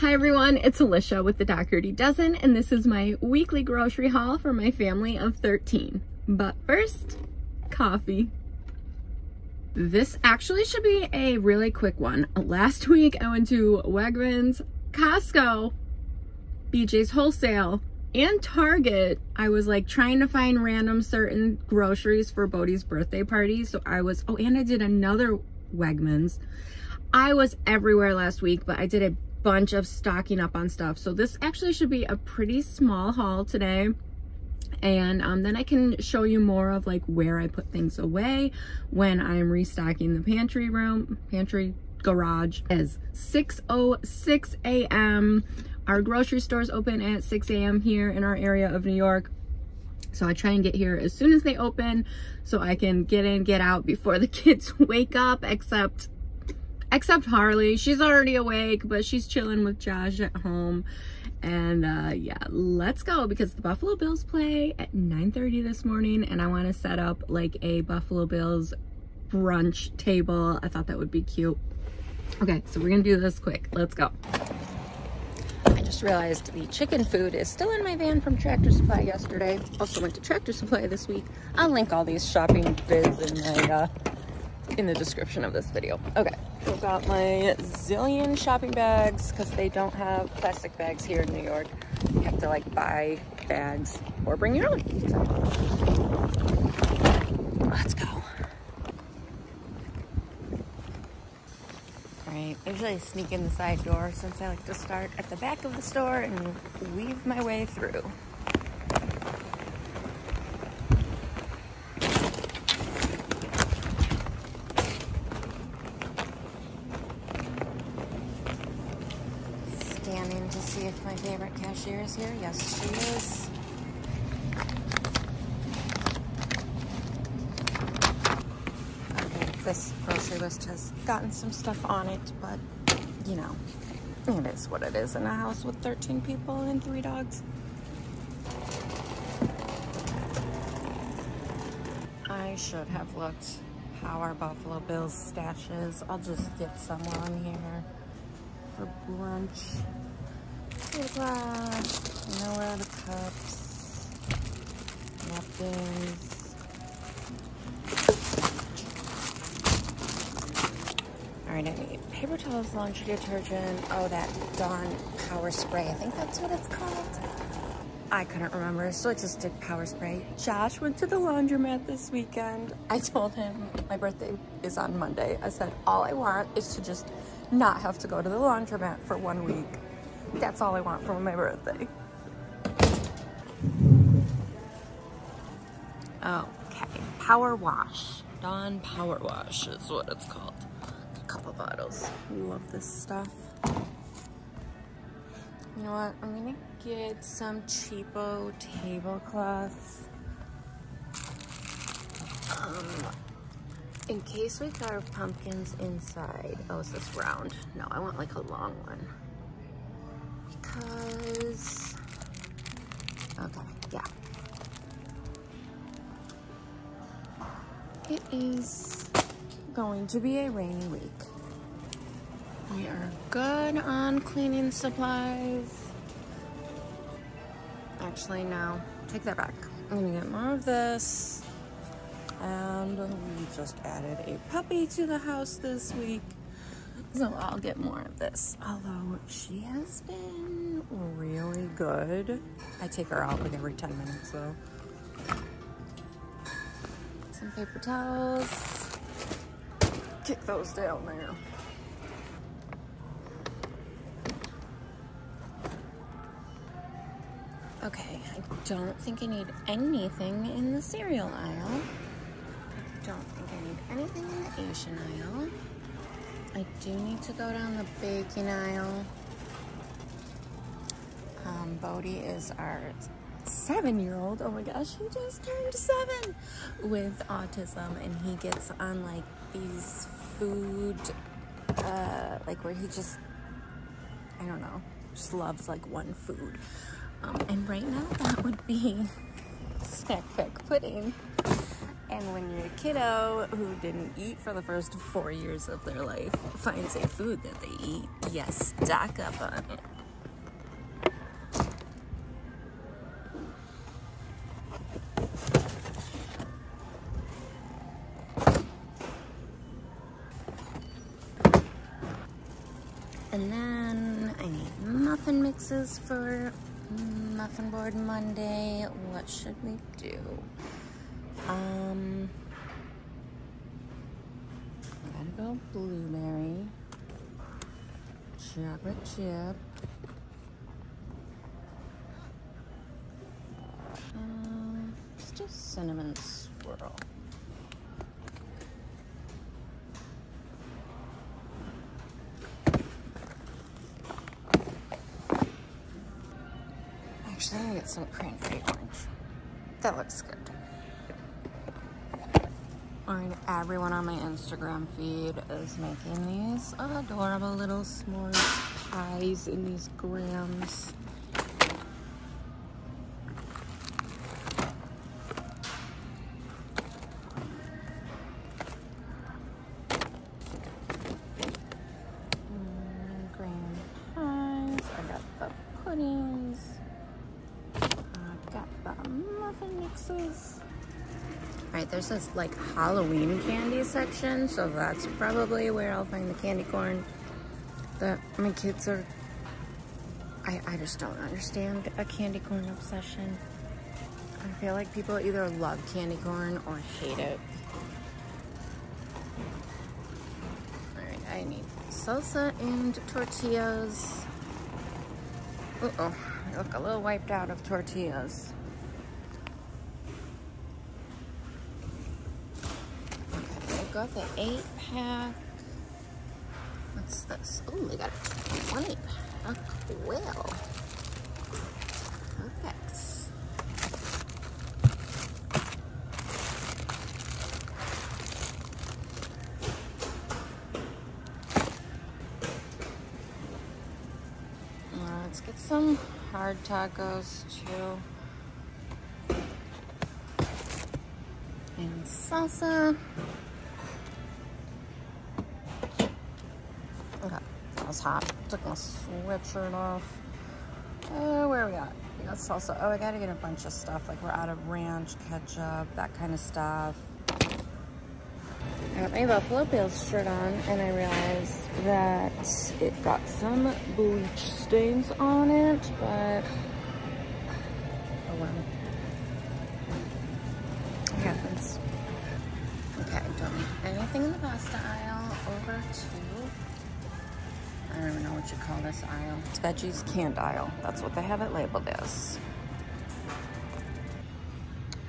Hi everyone, it's Alicia with the Dougherty Dozen, and this is my weekly grocery haul for my family of 13. But first, coffee. This actually should be a really quick one. Last week I went to Wegmans, Costco, BJ's Wholesale, and Target. I was like trying to find random certain groceries for Bodie's birthday party. So I was, oh, and I did another Wegmans. I was everywhere last week, but I did a bunch of stocking up on stuff. So this actually should be a pretty small haul today. And um, then I can show you more of like where I put things away when I'm restocking the pantry room, pantry garage is 6.06 a.m. Our grocery stores open at 6 a.m. here in our area of New York. So I try and get here as soon as they open so I can get in, get out before the kids wake up, except except Harley. She's already awake, but she's chilling with Josh at home. And uh, yeah, let's go because the Buffalo Bills play at 9.30 this morning and I want to set up like a Buffalo Bills brunch table. I thought that would be cute. Okay, so we're gonna do this quick. Let's go. I just realized the chicken food is still in my van from Tractor Supply yesterday. Also went to Tractor Supply this week. I'll link all these shopping vids in my uh, in the description of this video. Okay, so got my zillion shopping bags because they don't have plastic bags here in New York. You have to like buy bags or bring your own. So, let's go. Right, usually I sneak in the side door since I like to start at the back of the store and weave my way through. my favorite cashier is here. Yes, she is. Okay, this grocery list has gotten some stuff on it, but you know, it is what it is in a house with 13 people and three dogs. I should have looked how our Buffalo Bills stash is. I'll just get some on here for brunch glass. You know cups, napkins. All right, I need paper towels, laundry detergent. Oh, that Dawn Power Spray. I think that's what it's called. I couldn't remember, so I just did Power Spray. Josh went to the laundromat this weekend. I told him my birthday is on Monday. I said, all I want is to just not have to go to the laundromat for one week. That's all I want for my birthday. Okay, Power Wash. Dawn Power Wash is what it's called. A couple bottles. We Love this stuff. You know what? I'm gonna get some cheapo tablecloths. Um, in case we carve pumpkins inside. Oh, is this round? No, I want like a long one because, okay, yeah. It is going to be a rainy week. We are good on cleaning supplies. Actually, no, take that back. I'm gonna get more of this. And we just added a puppy to the house this week. So I'll get more of this. Although she has been really good. I take her out like every 10 minutes though. Some paper towels. Kick those down there. Okay, I don't think I need anything in the cereal aisle. I don't think I need anything in the Asian aisle. I do need to go down the baking aisle. Um, Bodhi is our seven-year-old. Oh my gosh, he just turned seven with autism, and he gets on like these food, uh, like where he just, I don't know, just loves like one food. Um, and right now that would be snack pack pudding. And when you're a kiddo who didn't eat for the first four years of their life finds a food that they eat, yes, stock up on it. And then I need muffin mixes for muffin board Monday. What should we do? Um, gotta go blueberry, chocolate chip. Um, let's do cinnamon swirl. Actually, I'm gonna get some cranberry orange. That looks good. Alright, everyone on my Instagram feed is making these adorable little s'mores pies in these grams. Like Halloween candy section, so that's probably where I'll find the candy corn that my kids are. I, I just don't understand a candy corn obsession. I feel like people either love candy corn or hate it. All right, I need salsa and tortillas. Uh oh, I look a little wiped out of tortillas. Got the eight pack. What's this? Oh, they got a 20 pack. Well, perfect. Let's get some hard tacos too. And salsa. Took my sweatshirt off. Uh, where are we at? We got salsa. Oh, I gotta get a bunch of stuff. Like we're out of ranch, ketchup, that kind of stuff. I got my Buffalo Bills shirt on and I realized that it got some bleach stains on it, but veggies canned aisle. That's what they have it labeled as.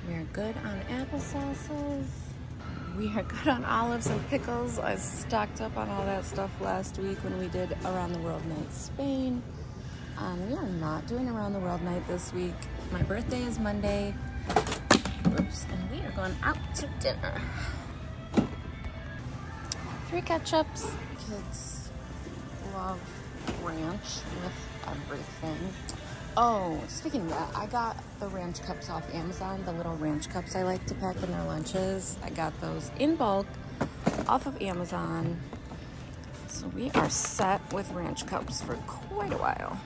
We're good on applesauces. We are good on olives and pickles. I stocked up on all that stuff last week when we did Around the World Night Spain. Um, we are not doing Around the World Night this week. My birthday is Monday. Oops, and we are going out to dinner. Three ketchups. Kids love ranch with everything. Oh, speaking of that, I got the ranch cups off Amazon, the little ranch cups I like to pack in their lunches. I got those in bulk off of Amazon. So we are set with ranch cups for quite a while.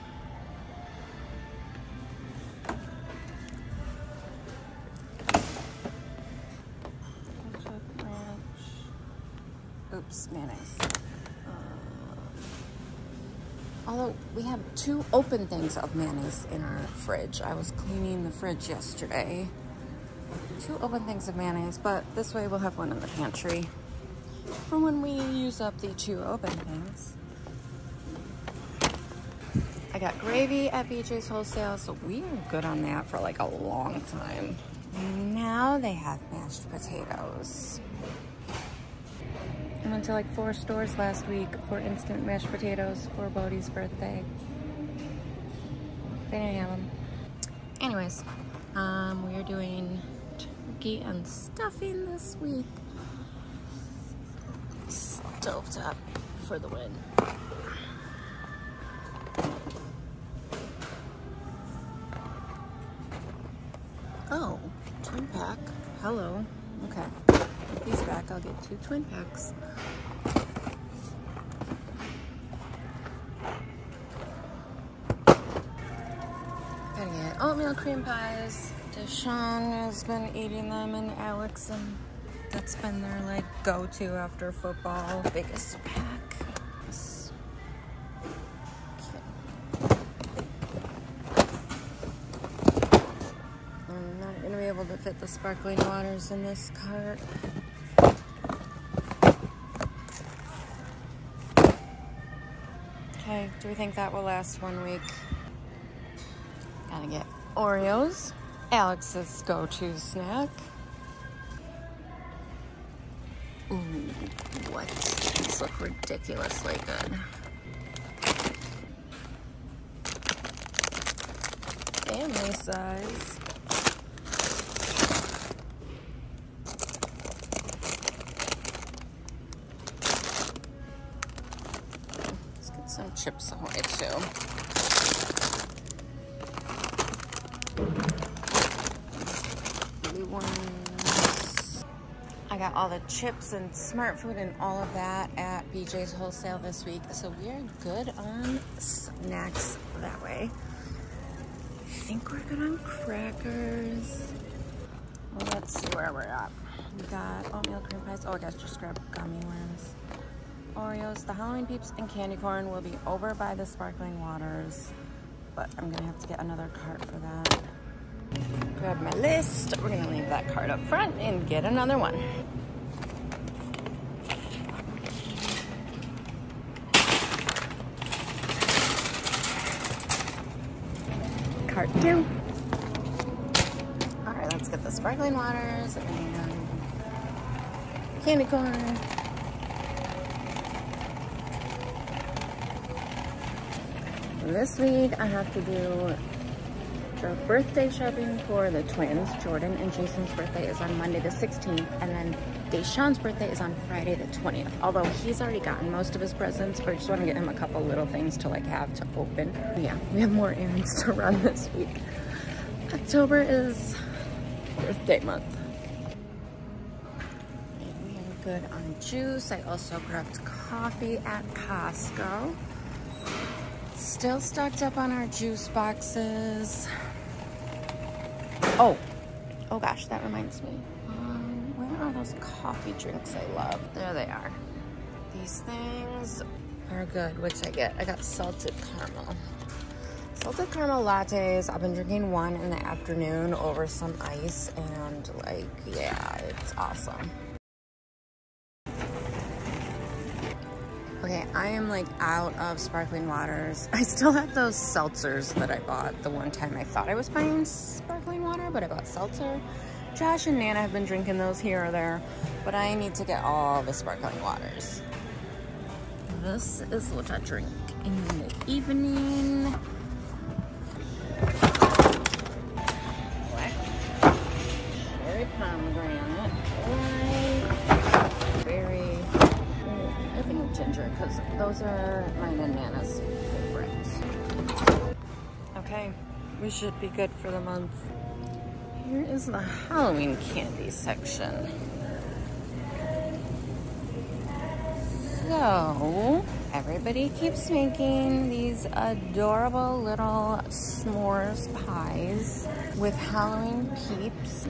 Open things of mayonnaise in our fridge. I was cleaning the fridge yesterday. Two open things of mayonnaise, but this way we'll have one in the pantry for when we use up the two open things. I got gravy at BJ's Wholesale, so we are good on that for like a long time. Now they have mashed potatoes. I went to like four stores last week for instant mashed potatoes for Bodie's birthday. They didn't have them. Anyways, um, we are doing turkey and stuffing this week. Stovetop for the win. Oh, two pack. Hello. Okay. These back, I'll get two twin packs. Cream pies. Deshaun has been eating them and Alex and that's been their like go-to after football. Biggest pack. I'm not gonna be able to fit the sparkling waters in this cart. Okay, do we think that will last one week? Gotta get Oreos, Alex's go-to snack. Ooh, what? These look ridiculously good. Family size. Let's get some Chips Ahoy too. I got all the chips and Smartfood and all of that at BJ's Wholesale this week. So we are good on snacks that way. I think we're good on crackers. Well, let's see where we're at. We got oatmeal cream pies. Oh, I guess just grab gummy worms. Oreos, the Halloween Peeps, and candy corn will be over by the sparkling waters, but I'm gonna have to get another cart for that. Grab my list. We're gonna leave that card up front and get another one. Cart two. All right, let's get the sparkling waters and candy corn. This week I have to do the birthday shopping for the twins. Jordan and Jason's birthday is on Monday the 16th, and then Deshaun's birthday is on Friday the 20th. Although he's already gotten most of his presents, but I just want to get him a couple little things to like have to open. Yeah, we have more errands to run this week. October is birthday month. We are good on juice. I also grabbed coffee at Costco. Still stocked up on our juice boxes. Oh, oh gosh, that reminds me. Um, where are those coffee drinks I love? There they are. These things are good. Which I get? I got salted caramel. Salted caramel lattes. I've been drinking one in the afternoon over some ice and like, yeah, it's awesome. Okay, I am like out of sparkling waters. I still have those seltzers that I bought the one time I thought I was buying sparkling but I bought seltzer. Josh and Nana have been drinking those here or there, but I need to get all the sparkling waters. This is what I drink in the evening. Pomegranate, I think ginger, because those are mine and Nana's favorites. Okay, we should be good for the month. Here is the Halloween candy section. So, everybody keeps making these adorable little s'mores pies with Halloween peeps.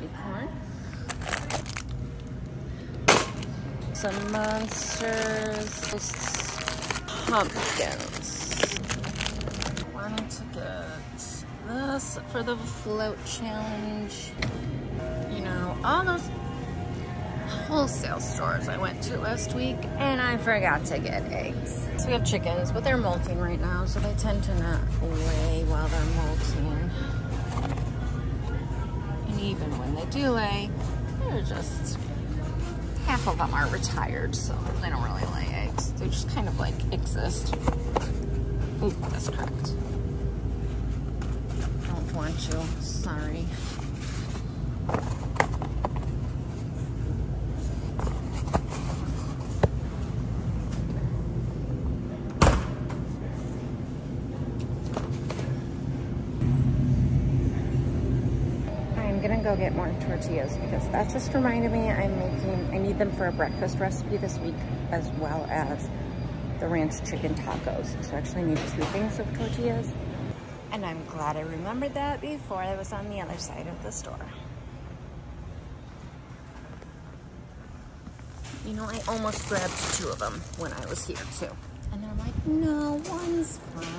Some monsters, pumpkins. This for the float challenge. You know, all those wholesale stores I went to last week and I forgot to get eggs. So we have chickens, but they're molting right now, so they tend to not lay while they're molting. And even when they do lay, they're just, half of them are retired, so they don't really lay eggs. They just kind of like exist. Ooh, that's correct. To, sorry. gonna go get more tortillas because that just reminded me I'm making, I need them for a breakfast recipe this week as well as the ranch chicken tacos. So I actually need two things of tortillas. And I'm glad I remembered that before I was on the other side of the store. You know, I almost grabbed two of them when I was here too. And they're like, no, one's fine.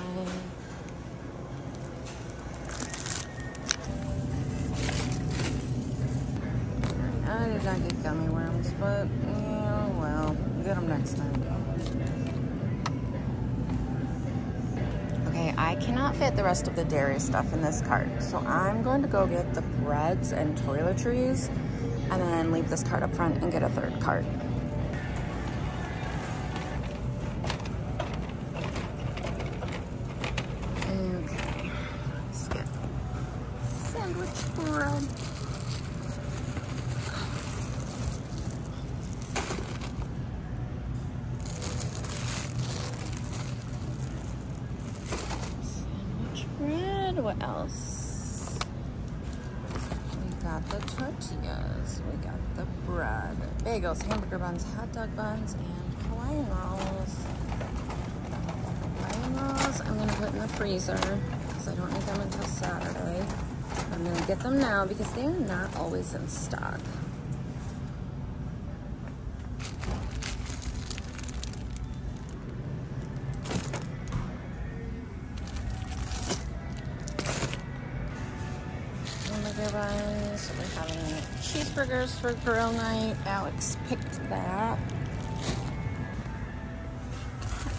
Cannot fit the rest of the dairy stuff in this cart, so I'm going to go get the breads and toiletries and then leave this cart up front and get a third cart. what else? We got the tortillas, we got the bread, bagels, hamburger buns, hot dog buns, and Hawaiian rolls. Hawaiian rolls I'm gonna put in the freezer because I don't need them until Saturday. I'm gonna get them now because they are not always in stock. Oh buns. We're having cheeseburgers for grill night. Alex picked that.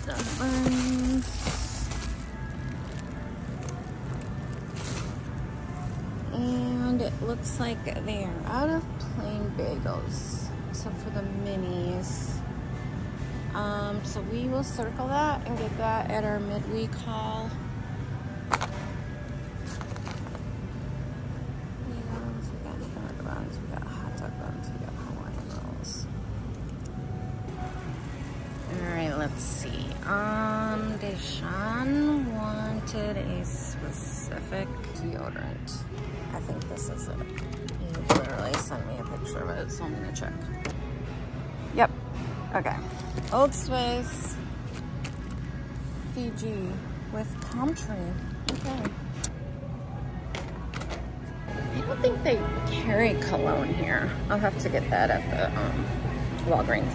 Hot buns. Looks like they are out of plain bagels, except for the minis. Um, so we will circle that and get that at our midweek haul. let's see. Um, Deshaun wanted a specific deodorant. I think this is it. He literally sent me a picture of it, so I'm gonna check. Yep, okay. Old Spice, Fiji with palm tree, Okay. I don't think they carry cologne here. I'll have to get that at the um, Walgreens.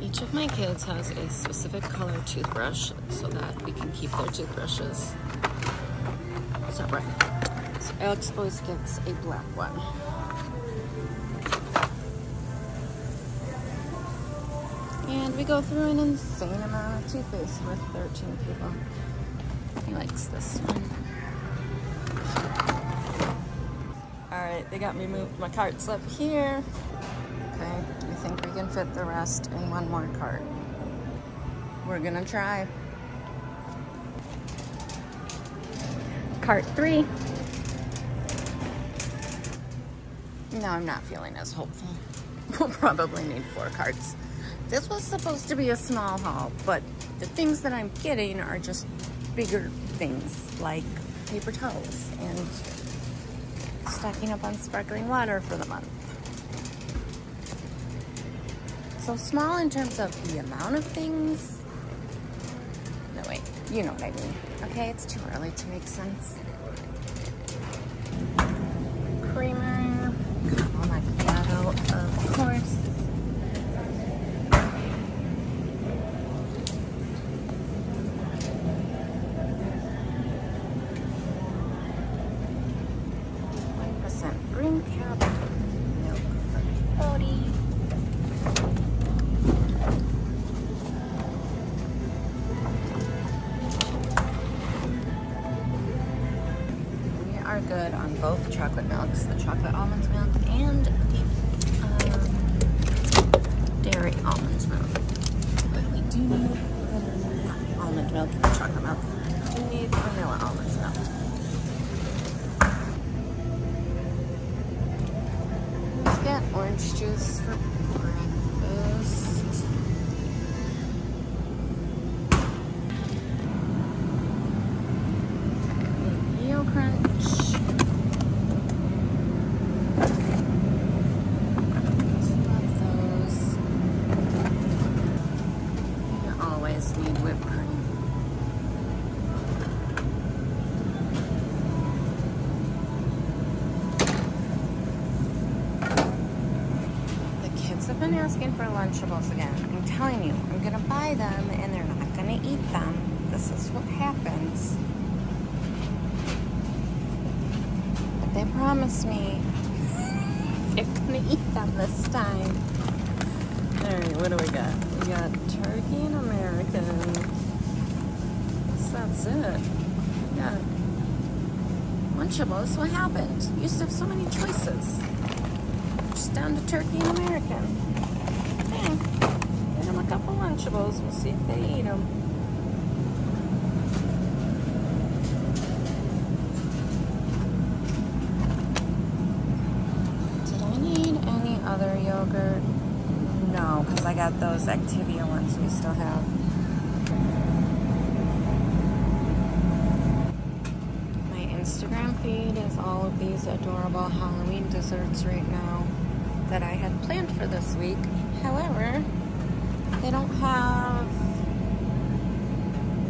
Each of my kids has a specific color toothbrush so that we can keep their toothbrushes separate. Alex always gets a black one. And we go through an insane amount of toothpaste with 13 people. He likes this one. All right, they got me moved my carts up here. Okay, I think we can fit the rest in one more cart. We're gonna try. Cart three. No, I'm not feeling as hopeful. We'll probably need four carts. This was supposed to be a small haul, but the things that I'm getting are just bigger things like paper towels and stocking up on sparkling water for the month. So small in terms of the amount of things. No, wait, you know what I mean. Okay, it's too early to make sense. Chocolate milks, the chocolate almond milk and the um, dairy almond milk. But we do need almond milk and chocolate milk. We do need vanilla almond milk. Let's get orange juice for asking for Lunchables again. I'm telling you, I'm gonna buy them and they're not gonna eat them. This is what happens. But they promised me they're gonna eat them this time. Alright, what do we got? We got turkey and American. So that's it. We got Lunchables. What happened? You used to have so many choices. Just down to turkey and American. Okay. Get them a couple Lunchables. We'll see if they them. Did I need any other yogurt? No, because I got those Activia ones we still have. My Instagram feed is all of these adorable Right now that I had planned for this week. However, they don't have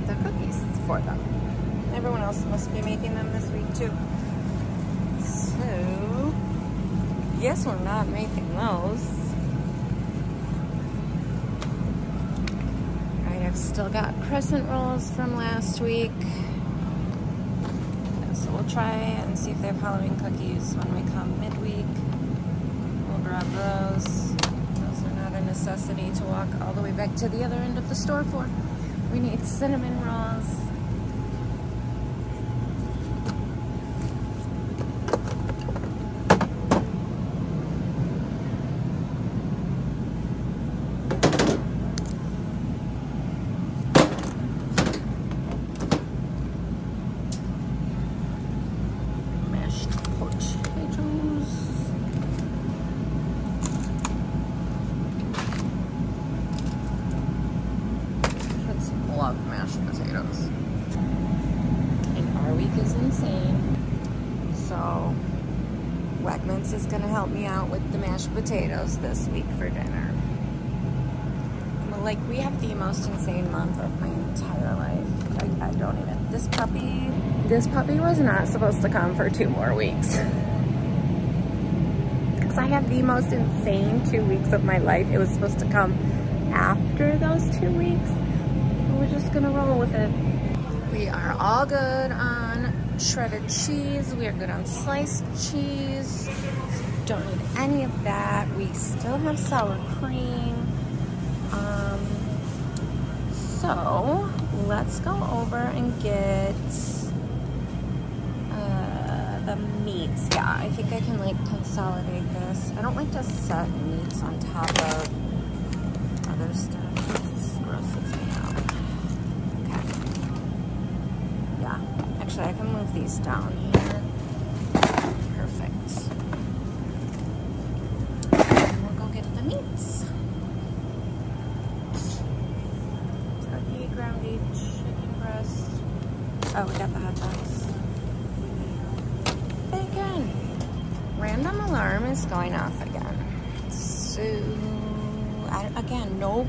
the cookies for them. Everyone else must be making them this week too. So, yes, we're not making those. Right, I've still got crescent rolls from last week. So we'll try and see if they have Halloween cookies when we come midweek. We'll grab those. Those are not a necessity to walk all the way back to the other end of the store for. We need cinnamon rolls. mashed potatoes. Kids love mashed potatoes. And our week is insane. So Wegmans is gonna help me out with the mashed potatoes this week for dinner. Well, like we have the most insane month of my entire life. Like I don't even. This puppy, this puppy was not supposed to come for two more weeks. Because I have the most insane two weeks of my life. It was supposed to come after those two weeks. We're just gonna roll with it. We are all good on shredded cheese. We are good on sliced cheese. Don't need any of that. We still have sour cream. Um, so let's go over and get meats. Yeah, I think I can like consolidate this. I don't like to set meats on top of other stuff. This grosses me out. Okay. Yeah, actually I can move these down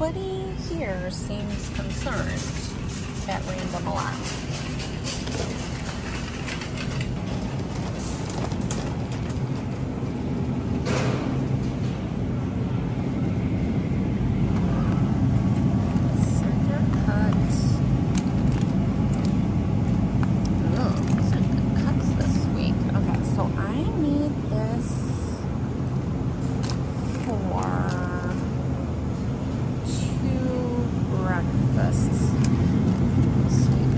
nobody here seems concerned at random alarm. Center cut. Oh, some good cuts this week. Okay, so I need this for two breakfasts this week.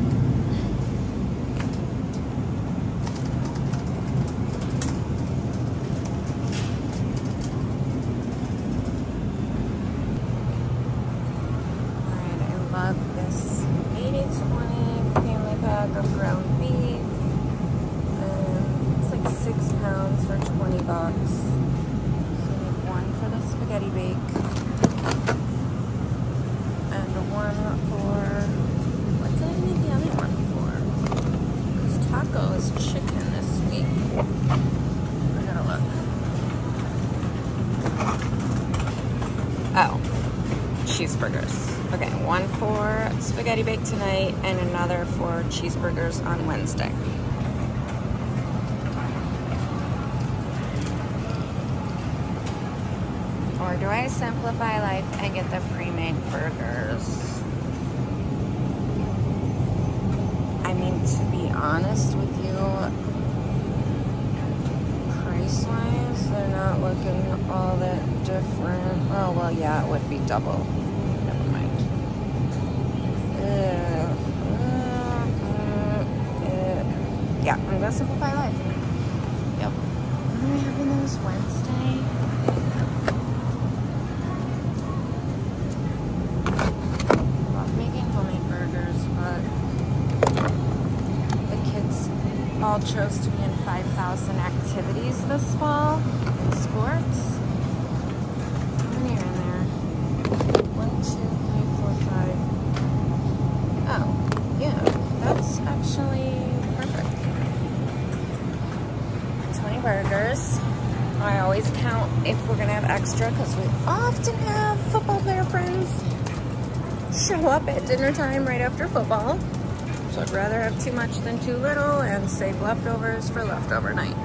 Alright, I love this 80-20 family pack of ground beef. Um, it's like six pounds for 20 bucks. So we need one for the spaghetti bake. And one for, what did I need the other one for? Because taco is chicken this week. I gotta look. Oh, cheeseburgers. Okay, one spaghetti bake tonight and another for cheeseburgers on Wednesday. up at dinner time right after football. So I'd rather have too much than too little and save leftovers for leftover night.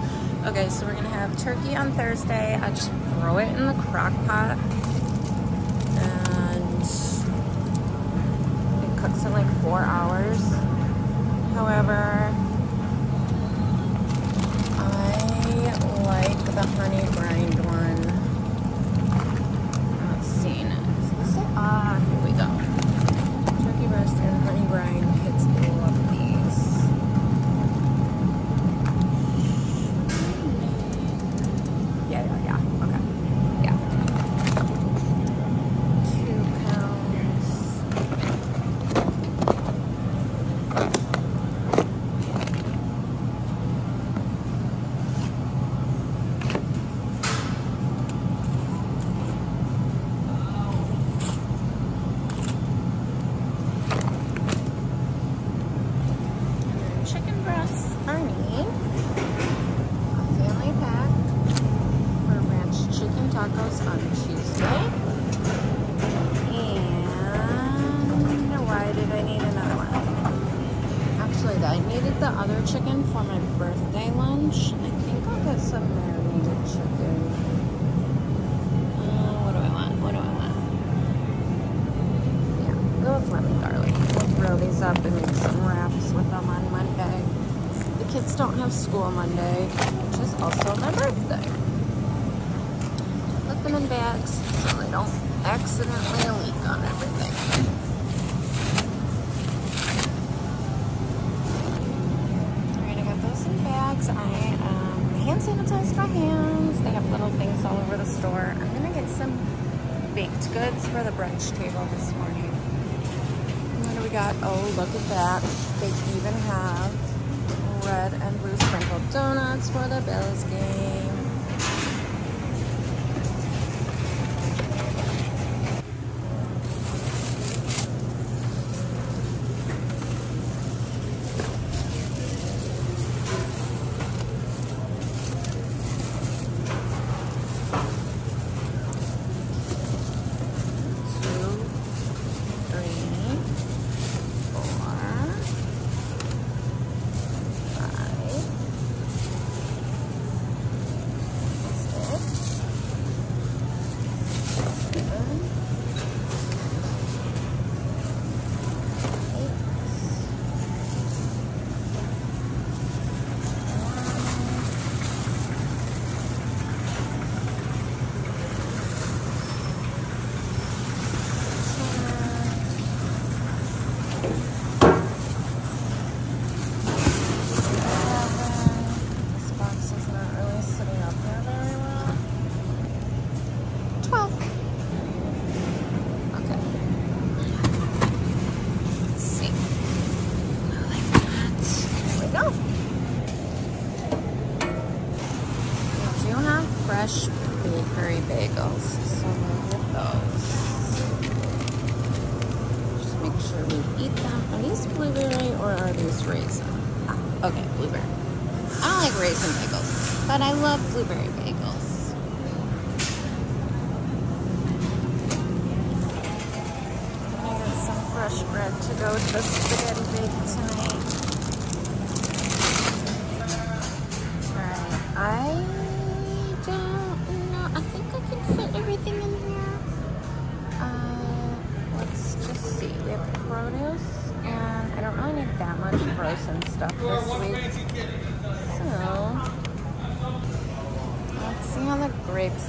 Okay, so we're gonna have turkey on Thursday. I just throw it in the crock pot and it cooks in like four hours. However, I like the honey brine Are these blueberry or are these raisin? Ah, okay, blueberry. I don't like raisin bagels, but I love blueberry bagels. I got some fresh bread to go with the spaghetti bake tonight.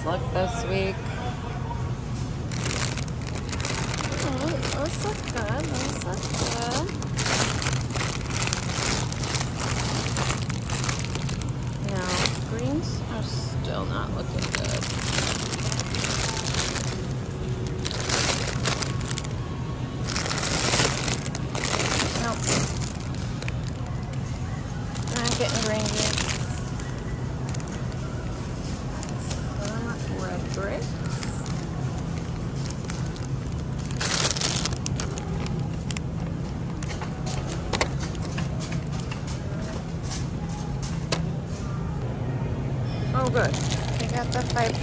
look this week. subscribe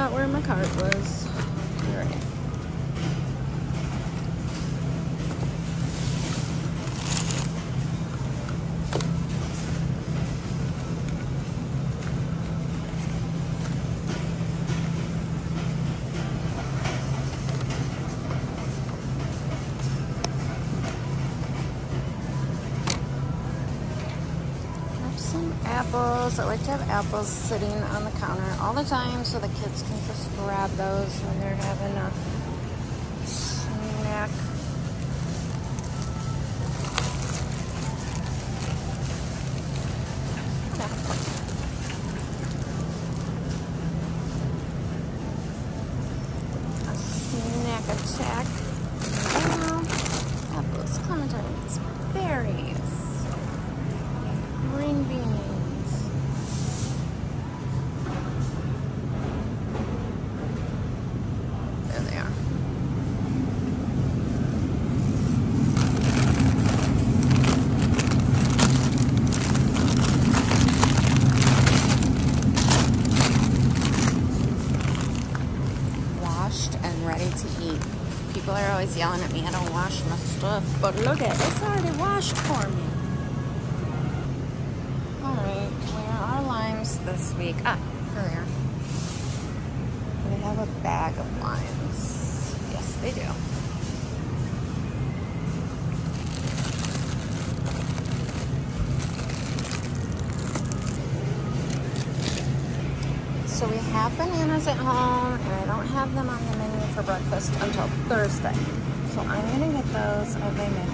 forgot where my cart was. Alright. apples. I like to have apples sitting all the time so the kids can just grab those at home, and I don't have them on the menu for breakfast until Thursday. So I'm gonna get those at my midweek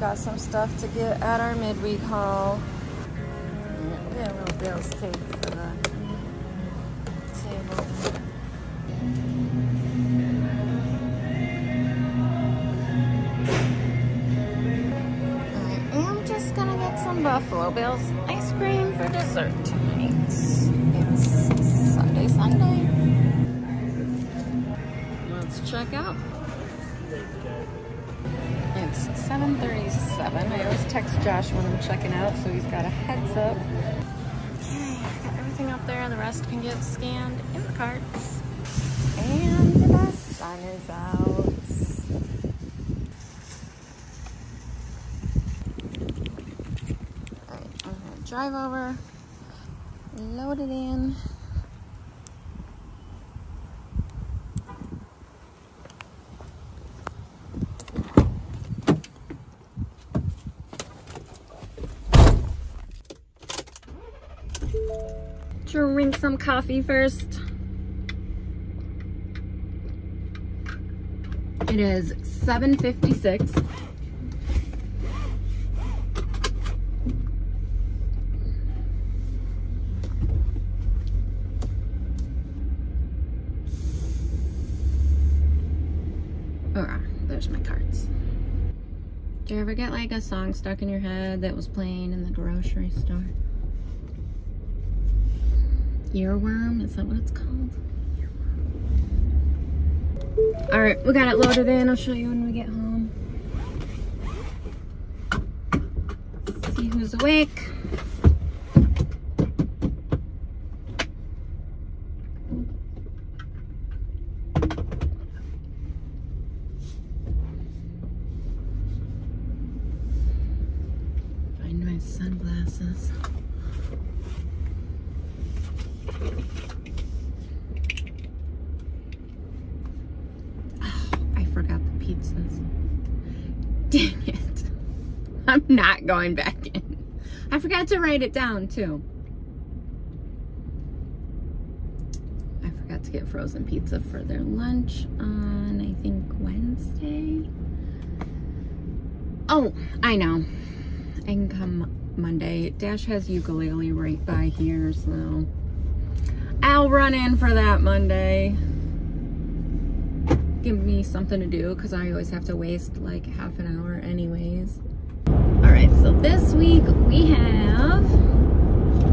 got some stuff to get at our midweek haul. We got a little Bill's cake for the table. I am just gonna get some Buffalo Bills ice cream for dessert tonight. It's Sunday, Sunday. Let's check out. It's 7.37. I always text Josh when I'm checking out, so he's got a heads up. Okay, got everything up there. And the rest can get scanned in the carts. And the bus sun is out. Alright, I'm gonna drive over, load it in. Drink some coffee first. It is 7.56. Ah, there's my cards. Do you ever get like a song stuck in your head that was playing in the grocery store? Earworm, is that what it's called? All right, we got it loaded in. I'll show you when we get home. See who's awake. Find my sunglasses. Oh, I forgot the pizzas. Dang it. I'm not going back in. I forgot to write it down too. I forgot to get frozen pizza for their lunch on, I think, Wednesday. Oh, I know. I can come Monday. Dash has ukulele right by here, so I'll run in for that Monday. Give me something to do because I always have to waste like half an hour anyways. So this week we have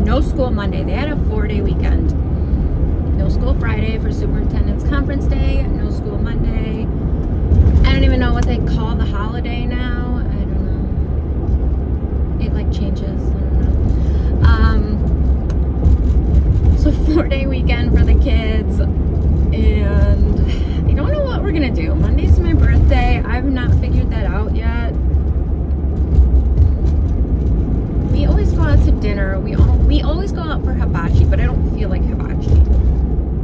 no school Monday. They had a four day weekend. No school Friday for superintendent's conference day. No school Monday. I don't even know what they call the holiday now. I don't know. four day weekend for the kids. And I don't know what we're gonna do. Monday's my birthday. I've not figured that out yet. We always go out to dinner. We all we always go out for hibachi, but I don't feel like hibachi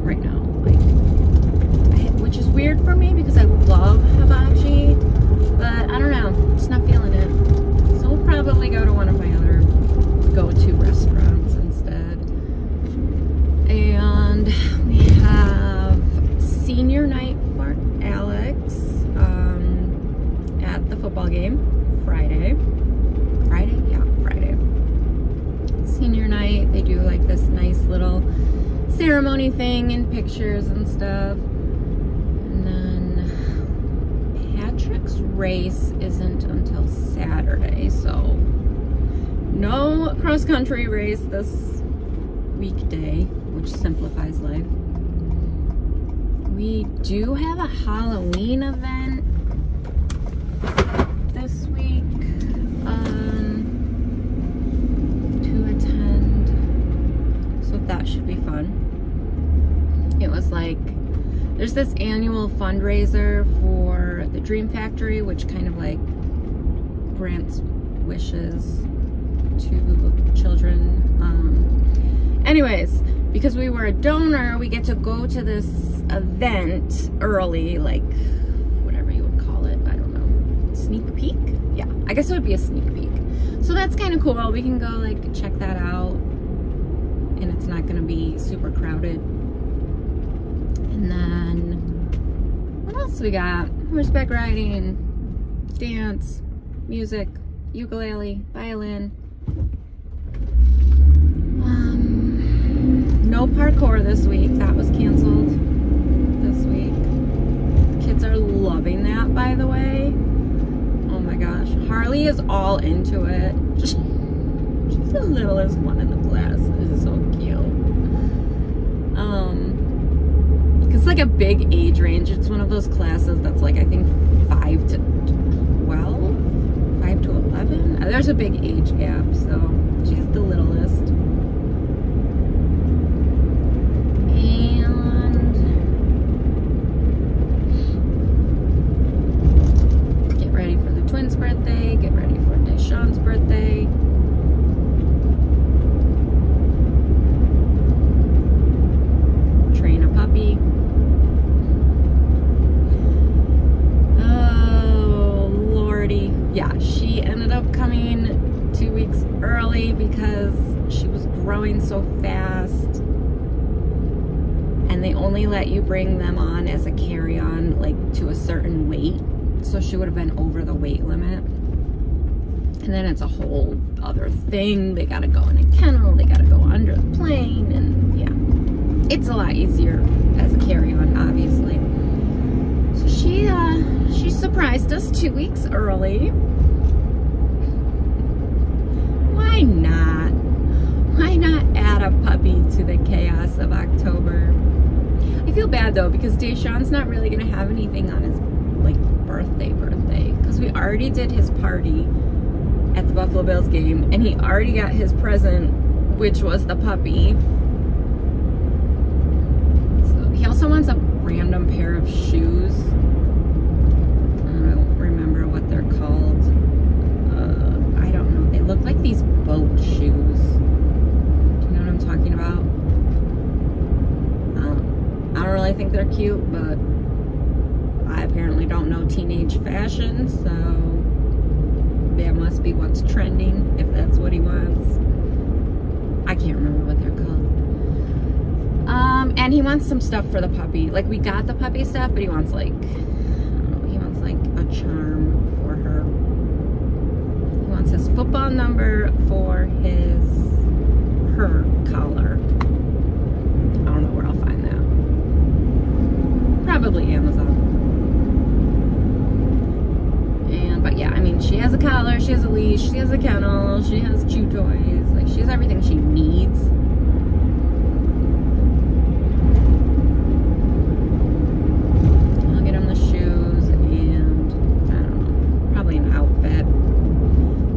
right now. Like I, which is weird for me because I love hibachi, but I don't know. Just not feeling it. So we'll probably go to one of my other go-to restaurants instead. And we have senior night for Alex um, at the football game Friday. Friday? Yeah, Friday. Senior night, they do like this nice little ceremony thing and pictures and stuff. And then Patrick's race isn't until Saturday, so no cross country race this weekday, which simplifies life. We do have a Halloween event this week um, to attend, so that should be fun. It was like there's this annual fundraiser for the Dream Factory, which kind of like grants wishes to children. Um, anyways, because we were a donor, we get to go to this event early, like whatever you would call it. I don't know. Sneak peek? Yeah, I guess it would be a sneak peek. So that's kind of cool. We can go like check that out and it's not going to be super crowded. And then what else we got? Horseback riding, dance, music, ukulele, violin. Um, no parkour this week. That was canceled this week. Kids are loving that, by the way. Oh my gosh. Harley is all into it. She's the littlest one in the class. It's so cute. Um, it's like a big age range. It's one of those classes that's like, I think, 5 to 12? 5 to 11? Uh, There's a big age gap, so she's the littlest. And get ready for the twins' birthday, get ready for Deshaun's birthday. Train a puppy. Oh, lordy. Yeah, she ended up coming two weeks early because she was growing so fast. And they only let you bring them on as a carry-on, like, to a certain weight. So she would have been over the weight limit. And then it's a whole other thing. They gotta go in a kennel, they gotta go under the plane, and yeah. It's a lot easier as a carry-on, obviously. So she uh she surprised us two weeks early. Why not? Why not add a puppy to the chaos of October? I feel bad though because Deshaun's not really gonna have anything on his birthday birthday because we already did his party at the Buffalo Bills game and he already got his present which was the puppy. So he also wants a random pair of shoes. I don't remember what they're called. Uh, I don't know. They look like these boat shoes. Do you know what I'm talking about? I don't, I don't really think they're cute, but apparently don't know teenage fashion, so that must be what's trending if that's what he wants. I can't remember what they're called. Um, and he wants some stuff for the puppy. Like we got the puppy stuff, but he wants like, know, he wants like a charm for her. He wants his football number for his, her collar. I don't know where I'll find that. Probably Amazon. And, but yeah, I mean, she has a collar, she has a leash, she has a kennel, she has chew toys. Like, she has everything she needs. I'll get him the shoes and, I don't know, probably an outfit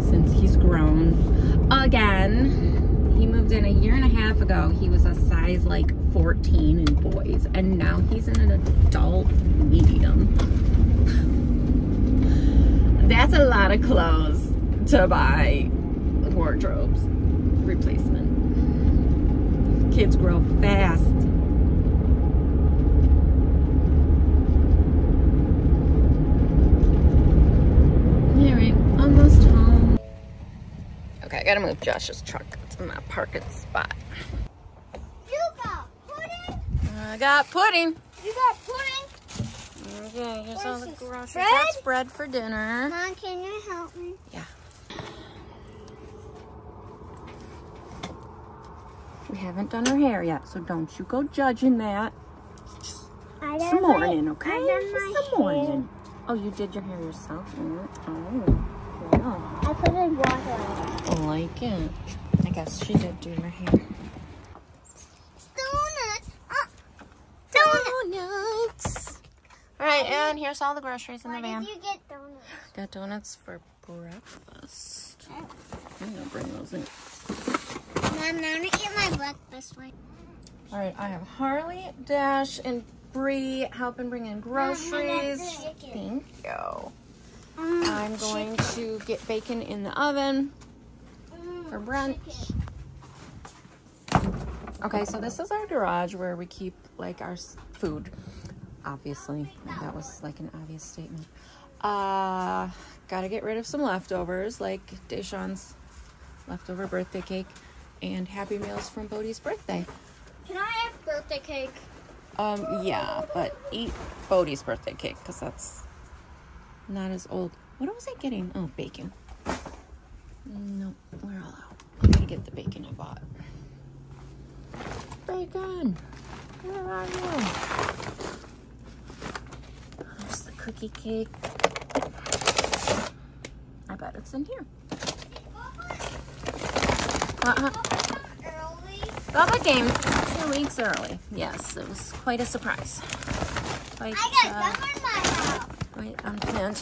since he's grown. Again, he moved in a year and a half ago, he was a size like 14 in boys, and now he's in an adult medium. That's a lot of clothes to buy wardrobes replacement. Kids grow fast. Alright, almost home. Okay, I gotta move Josh's truck. to my parking spot. You got pudding? I got pudding. You got pudding? Okay, here's What all the groceries. bread? That's bread for dinner. Mom, can you help me? Yeah. We haven't done her hair yet, so don't you go judging that. I It's done my- morning, okay? It's my morning. Oh, you did your hair yourself? Mm, Oh, wow. I put in water. I like it. I guess she did do her hair. Donut. Uh, donut. Donuts. All right, and here's all the groceries in the van. did you get donuts? Got donuts for breakfast. I'm gonna bring those in. Mom, now to eat my breakfast one. All right, I have Harley, Dash, and Bree helping bring in groceries. chicken. Thank you. Mm, I'm going to get bacon in the oven mm, for brunch. Okay, so this is our garage where we keep like our food. Obviously, that was like an obvious statement. Uh, gotta get rid of some leftovers, like Deshaun's leftover birthday cake and Happy Meals from Bodhi's birthday. Can I have birthday cake? Um, yeah, but eat Bodhi's birthday cake because that's not as old. What was I getting? Oh, bacon. No, we're all out. I'm gonna get the bacon I bought. Bacon, where are you? Cookie cake. I bet it's in here. Uh-huh. Bubba came two weeks early. Yes, it was quite a surprise. Quite, I got uh, gum in my house. quite unplanned.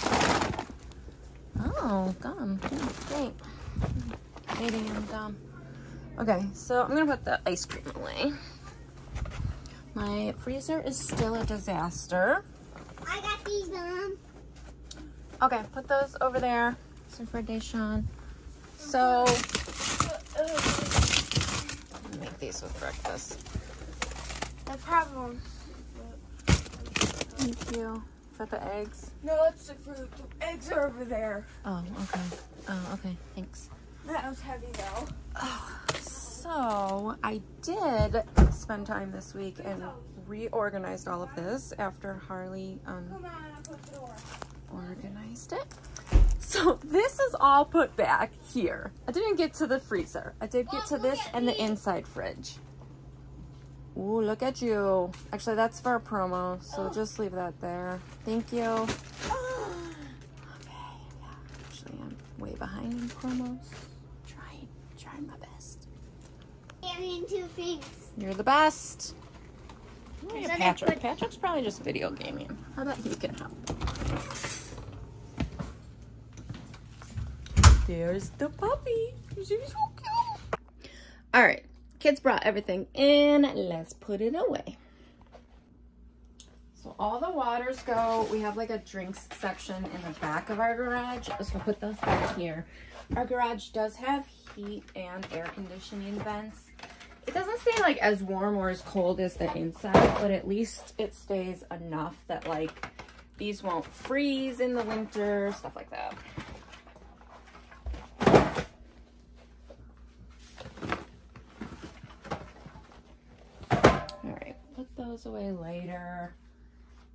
Oh, gum. Great. Eating and gum. Okay, so I'm gonna put the ice cream away. My freezer is still a disaster. I got these, Mom. Okay, put those over there. So for Deshaun. So, make these with breakfast. The problem. Thank you. Is that the eggs? No, it's the fruit. The eggs are over there. Oh, okay. Oh, okay. Thanks. That was heavy though. Oh, So I did spend time this week and reorganized all of this after Harley um, Come on, I'll put the door. organized it. So this is all put back here. I didn't get to the freezer. I did get to this and the inside fridge. Ooh, look at you. Actually, that's for a promo, so just leave that there. Thank you. Okay, yeah. Actually, I'm way behind in promos. Trying, trying my best. Carrying two things. You're the best. So Patrick. Patrick's probably just video gaming. How about he can help. There's the puppy. She's so cute. All right, kids brought everything in. Let's put it away. So all the waters go. We have like a drinks section in the back of our garage. So put those back here. Our garage does have heat and air conditioning vents. It doesn't stay like as warm or as cold as the inside, but at least it stays enough that like these won't freeze in the winter, stuff like that. All right, put those away later.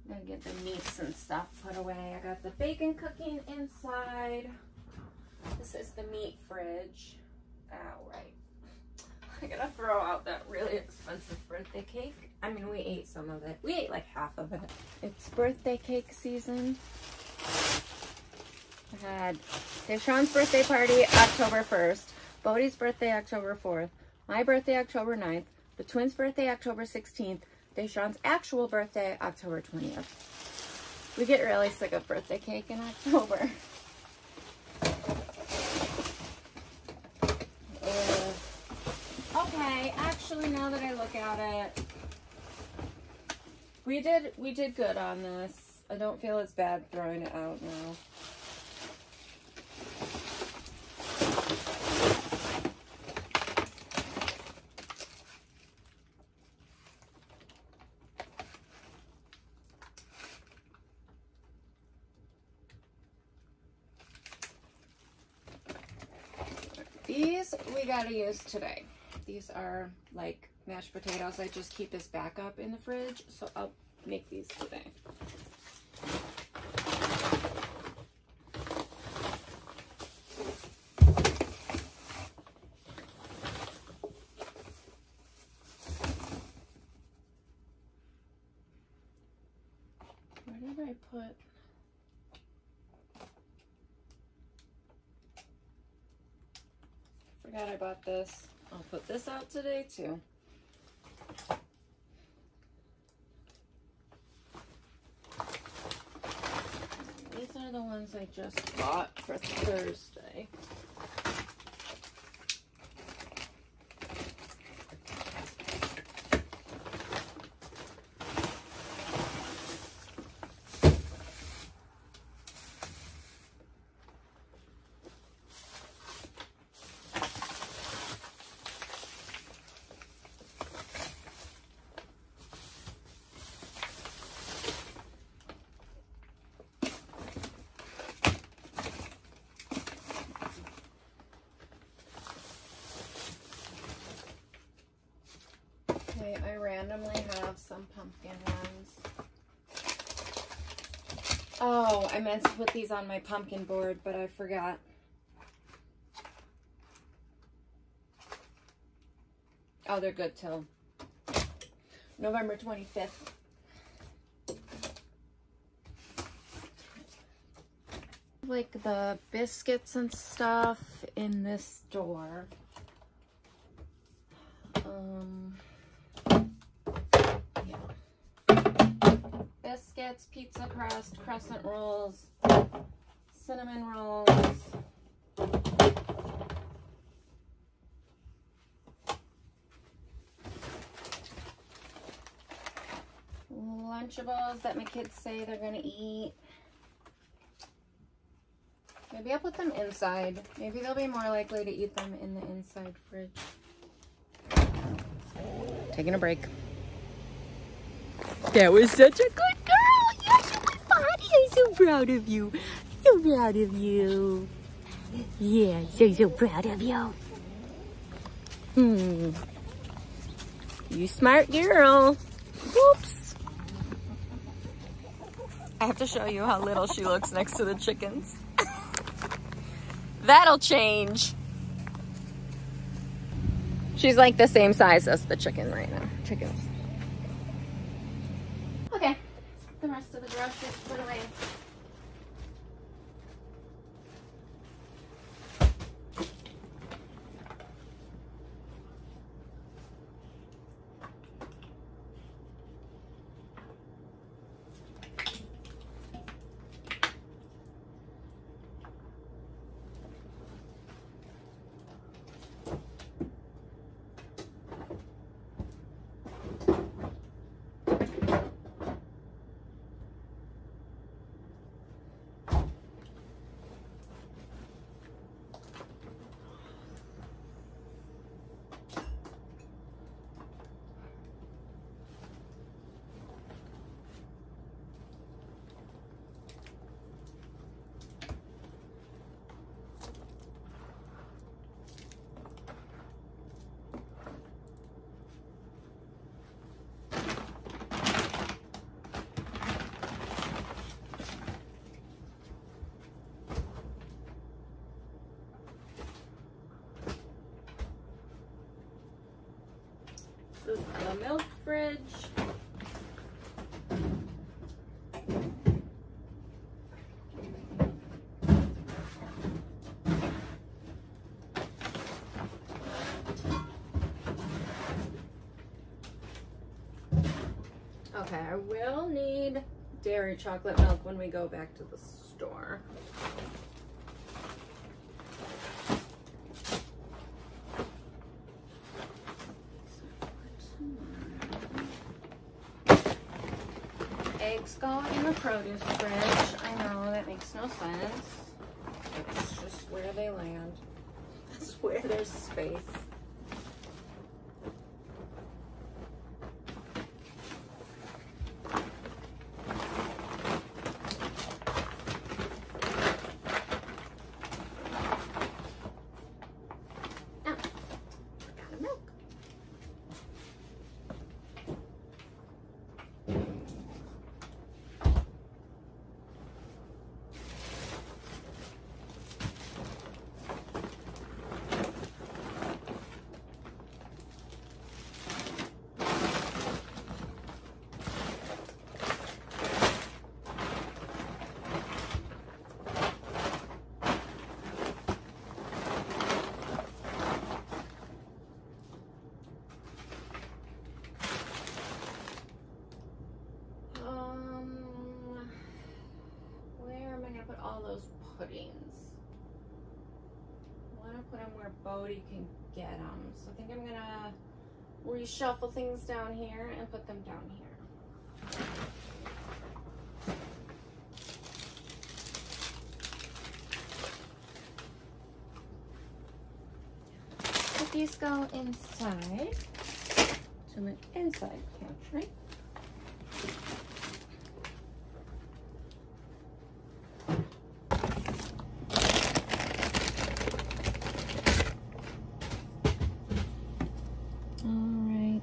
I'm gonna get the meats and stuff put away. I got the bacon cooking inside. This is the meat fridge. Oh, right. I gotta throw out that really expensive birthday cake. I mean, we ate some of it. We ate like half of it. It's birthday cake season. I had Deshaun's birthday party October 1st, Bodie's birthday October 4th, my birthday October 9th, the twins' birthday October 16th, Deshaun's actual birthday October 20th. We get really sick of birthday cake in October. Ugh. actually, now that I look at it, we did we did good on this. I don't feel it's bad throwing it out now. These we gotta use today. These are like mashed potatoes. I just keep as backup in the fridge, so I'll make these today. Where did I put? Forgot I bought this. I'll put this out today too. These are the ones I just bought for Thursday. Okay, I randomly have some pumpkin ones. Oh, I meant to put these on my pumpkin board, but I forgot. Oh, they're good till November 25th. Like the biscuits and stuff in this store. Pizza crust, crescent rolls, cinnamon rolls. Lunchables that my kids say they're gonna eat. Maybe I'll put them inside. Maybe they'll be more likely to eat them in the inside fridge. Taking a break. That was such a good girl. You're so funny. I'm so proud of you. So proud of you. Yeah, so, so proud of you. Hmm. You smart girl. Whoops. I have to show you how little she looks next to the chickens. That'll change. She's like the same size as the chicken right now. Chickens. Okay. The rest of the groceries is the milk fridge. Okay, I will need dairy chocolate milk when we go back to the store. Eggs go in the produce fridge. I know that makes no sense. It's just where they land. That's where there's space. Ah, forgot a milk. Um, where am I gonna put all those puddings? I wanna put them where Bodie can get them. So I think I'm gonna reshuffle things down here and put them down here. These go inside to my inside pantry. All right.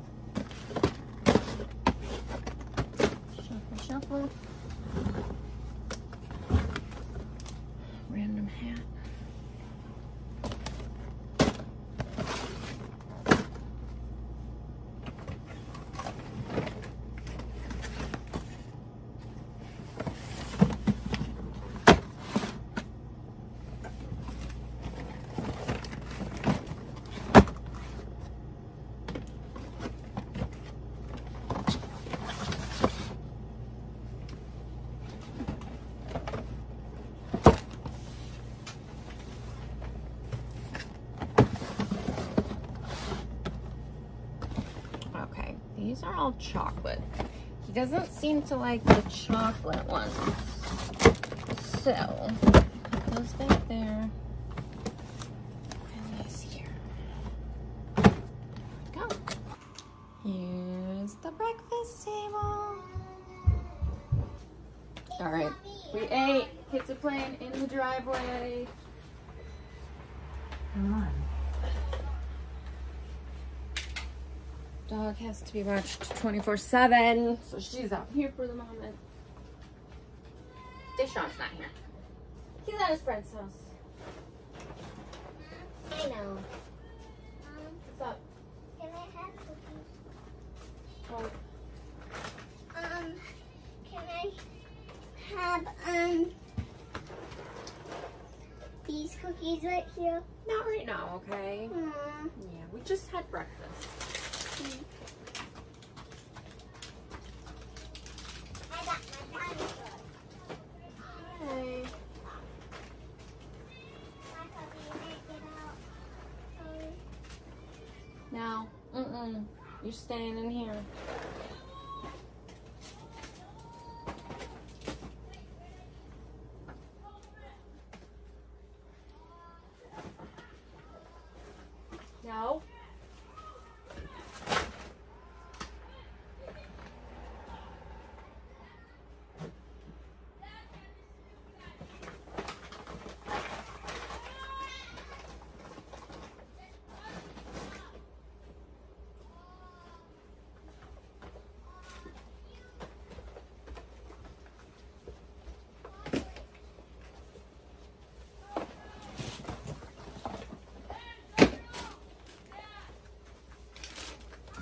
Shuffle, shuffle. Random hat. Okay, chocolate. He doesn't seem to like the chocolate one. So, put those back there. And these here. There we go. Here's the breakfast table. All right, we ate. Kids are playing in the driveway. Dog has to be watched 24 7, so she's out here for the moment. Deshaun's not here. He's at his friend's house. I know. Um, What's up? can I have cookies? Oh, Um, can I have, um, these cookies right here? not right now, okay? Aw. Yeah, we just had breakfast. I got my dinosaur. Hey. My puppy might get out. Sorry. No. Mm-mm. You're staying in here. No.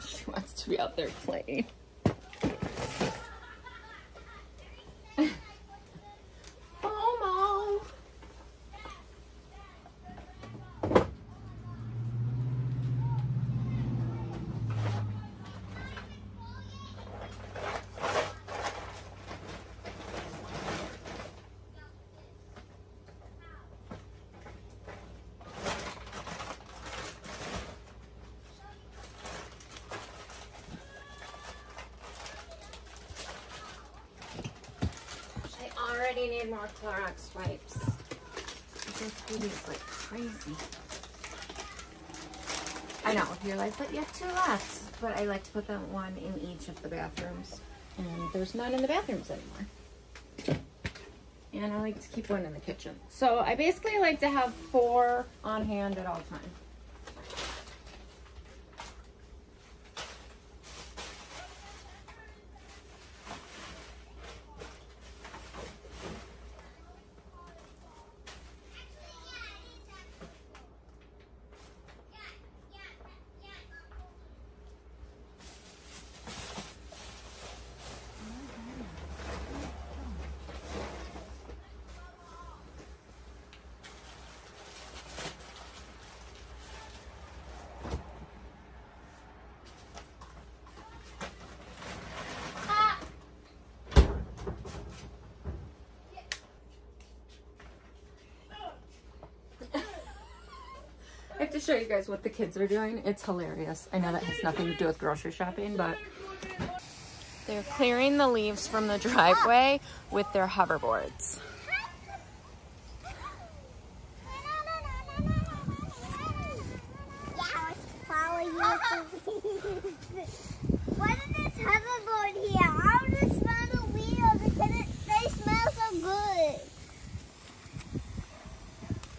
She wants to be out there playing. We need more Clorox wipes. I go through these like crazy. I know, you're like, but you have two left. But I like to put them one in each of the bathrooms. And there's none in the bathrooms anymore. And I like to keep one in the kitchen. So I basically like to have four on hand at all times. Show you guys what the kids are doing. It's hilarious. I know that has nothing to do with grocery shopping, but they're clearing the leaves from the driveway with their hoverboards. Yeah, I was following you. what is this hoverboard here? I want to smell the wheels because it, they smell so good.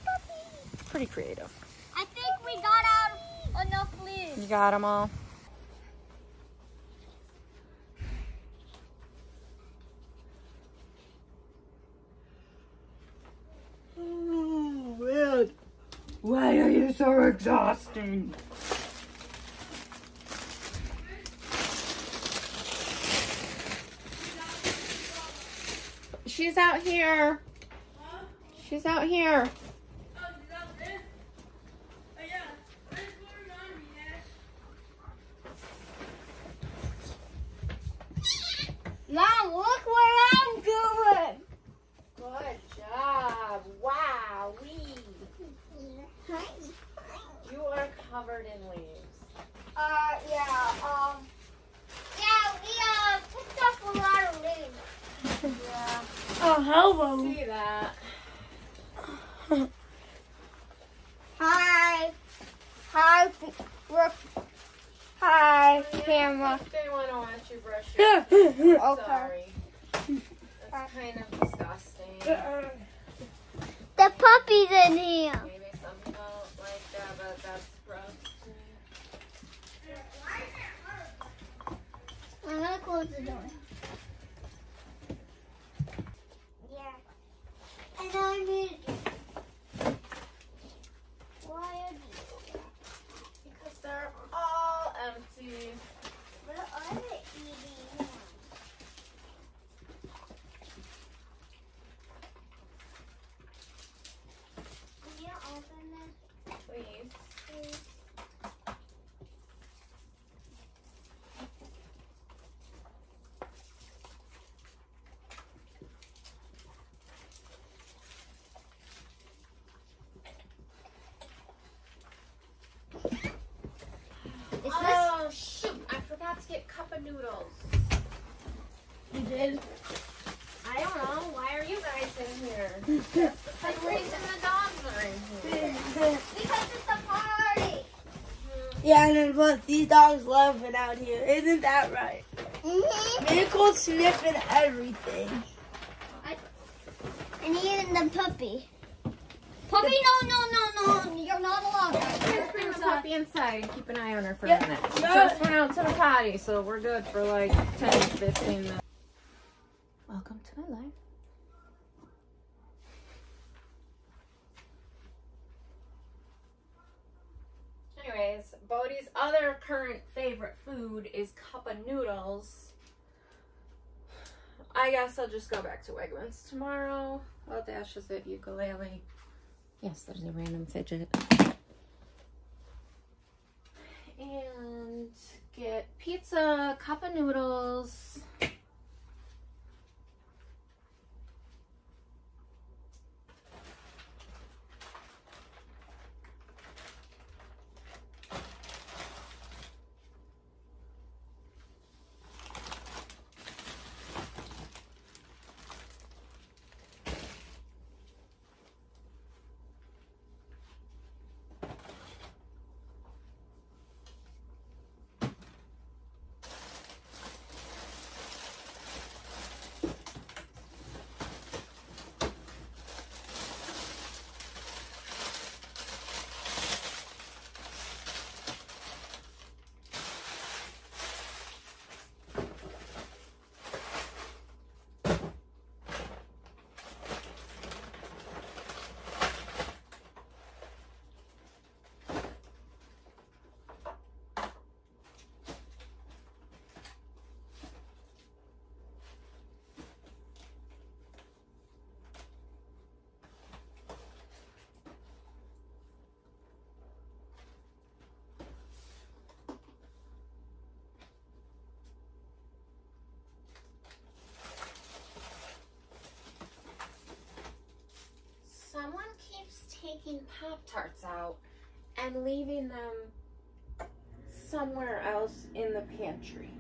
Puppy. Pretty creative. I think we got out enough leaves. You got them all. Oh, man. Why are you so exhausting? She's out here. She's out here. Mom, look where Good job. Wow. You are covered in leaves. Uh, yeah, um, yeah, we, uh, picked up a lot of leaves. Yeah. Oh, hello. See that. Hi. Hi, Brooke. Hi, camera. They want to watch you brush your Okay. Sorry. That's kind of disgusting. The puppy's in here. Maybe some people like that, but that's gross. I'm gonna close the door. Yeah. And I need. Why are you? Because they're all empty. What are they eating? Can you open this, Please. please? Is this? Oh, shoot. I forgot to get cup of noodles. You did? I don't know. Why are you guys in here? That's the same reason the dogs are in here. Because it's a party. Yeah, and then plus these dogs love it out here. Isn't that right? Mm-hmm. Nicole sniffing everything. And even the puppy. Puppy, no, no, no, no. You're not allowed. Just bring the puppy inside and keep an eye on her for Yeah. a minute. She Yeah. just went out to the potty, so we're good for like 10, 15 minutes. Welcome to my life. Anyways, Bodhi's other current favorite food is cup of noodles. I guess I'll just go back to Wegmans tomorrow. While Dash is at ukulele. Yes, there's a random fidget. And get pizza, cup of noodles. Taking Pop-Tarts out and leaving them somewhere else in the pantry.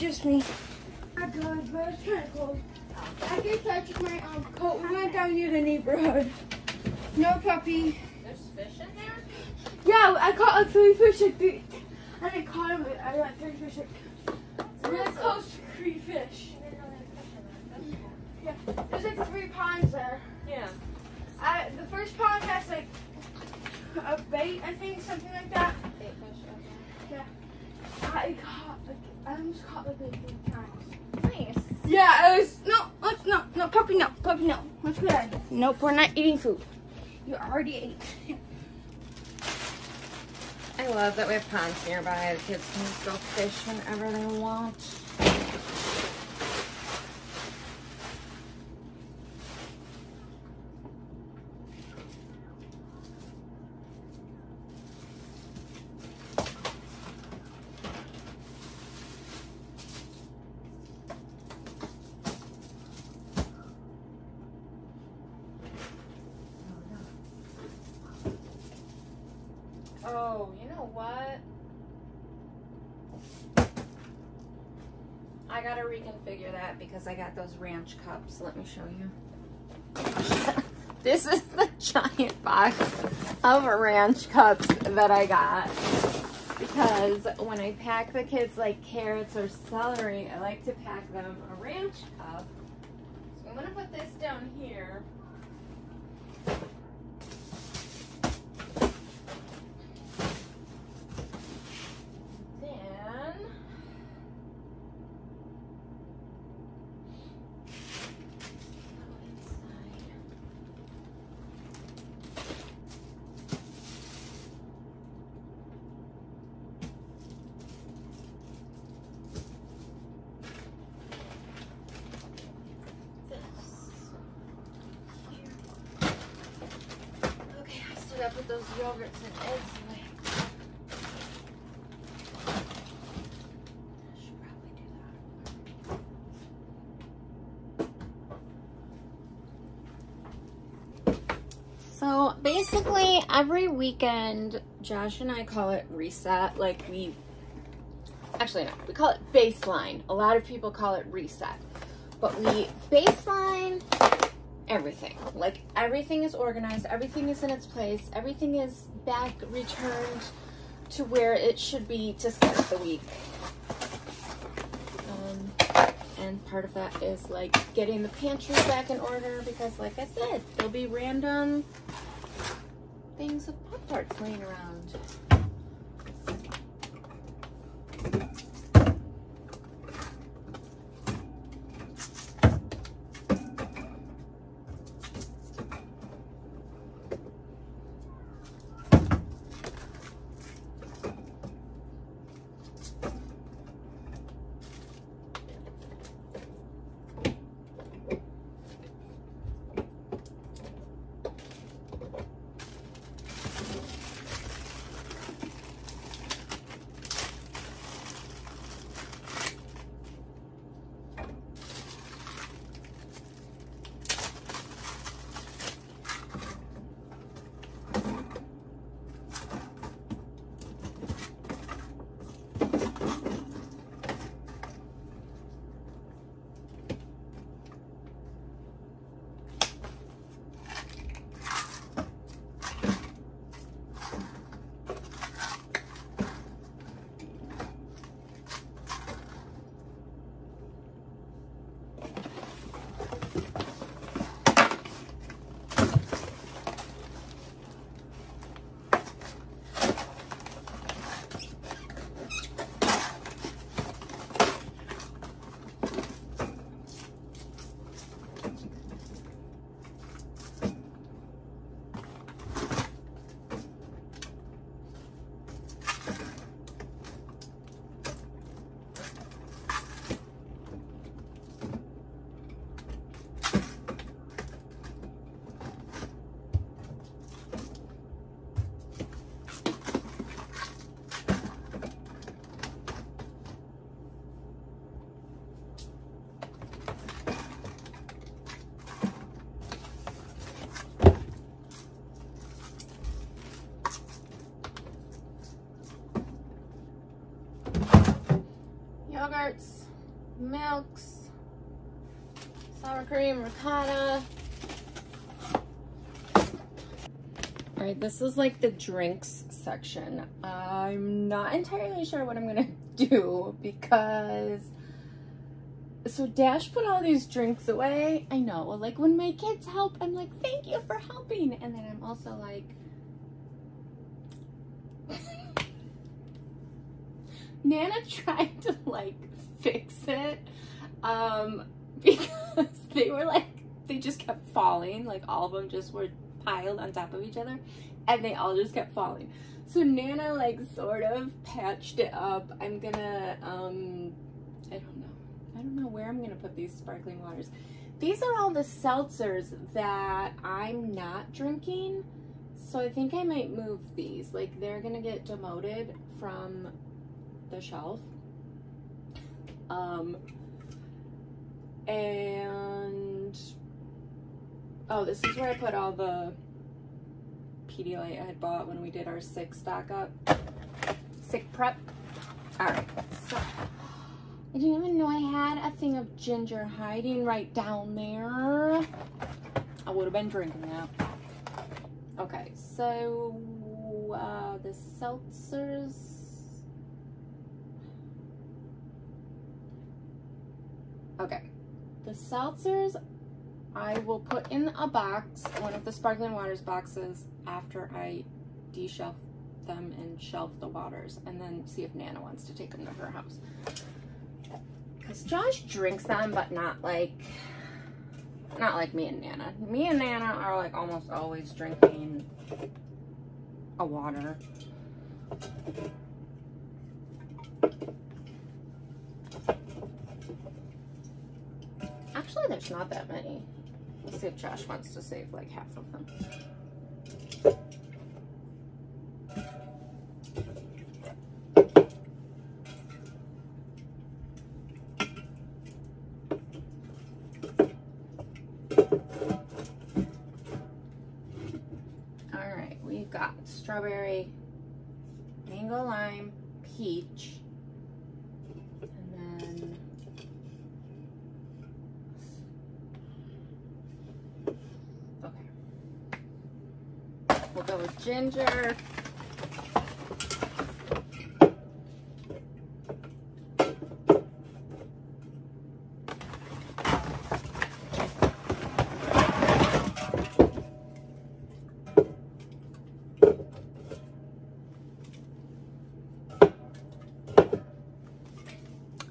It's just me. I got but it's kind of cold. I guess I took my um, coat. We went down near the neighborhood. No puppy. There's fish in there? Yeah, I caught like three fish. Like three, and I caught him. I got three fish. Like, really close to three fish. Yeah, there's like three ponds there. Yeah. I, the first pond has like a bait, I think, something like that. Eight fish, Yeah. I caught like I almost caught like eight three times. Nice. Yeah, it was no, let's no, no puppy no, puppy no. Let's go ahead. Nope, we're not eating food. You already ate. I love that we have ponds nearby. The kids can just go fish whenever they want. Oh, you what? I gotta reconfigure that because I got those ranch cups. Let me show you. this is the giant box of ranch cups that I got. Because when I pack the kids like carrots or celery, I like to pack them a ranch cup. So I'm gonna put this down here. Then go inside. This here. Okay, I still gotta put those yogurts and eggs away. I should probably do that. So basically, every weekend, Josh and I call it reset. Like, we actually, no, we call it baseline. A lot of people call it reset. But we baseline everything. Like, everything is organized, everything is in its place, everything is back returned to where it should be to start the week. Um, and part of that is like getting the pantry back in order because, like I said, there'll be random things of Pop Tarts laying around. Cream, ricotta. All right, this is like the drinks section. I'm not entirely sure what I'm gonna do because so Dash put all these drinks away. I know, like when my kids help, I'm like, thank you for helping. And then I'm also like, Nana tried to like fix it um, because they were like, they just kept falling. Like all of them just were piled on top of each other and they all just kept falling. So Nana like sort of patched it up. I'm gonna, um, I don't know. I don't know where I'm gonna put these sparkling waters. These are all the seltzers that I'm not drinking. So I think I might move these. Like they're gonna get demoted from the shelf. Um, and oh, this is where I put all the Pedialyte I had bought when we did our sick stock up, sick prep. All right, so I didn't even know I had a thing of ginger hiding right down there. I would have been drinking that. Okay, so uh, the seltzers. Okay, the seltzers I will put in a box, one of the sparkling waters boxes, after I de-shelf them and shelf the waters, and then see if Nana wants to take them to her house. Because Josh drinks them, but not like, not like me and Nana. Me and Nana are like almost always drinking a water. Actually, there's not that many. Let's see if Josh wants to save like half of them. All right, we've got strawberry, ginger.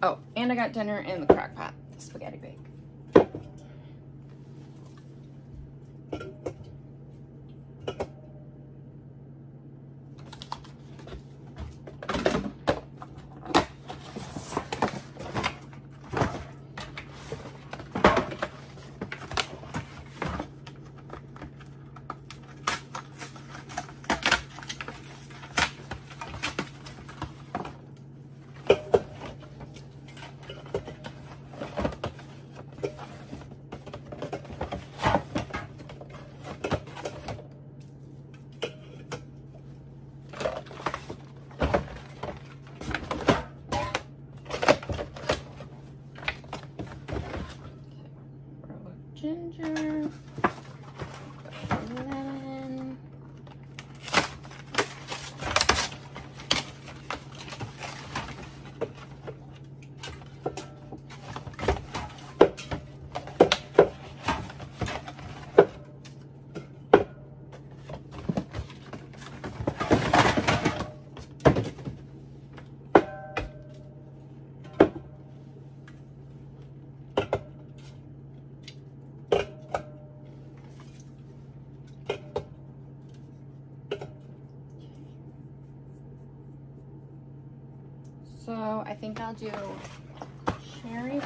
Oh, and I got dinner in the crock I think I'll do cherry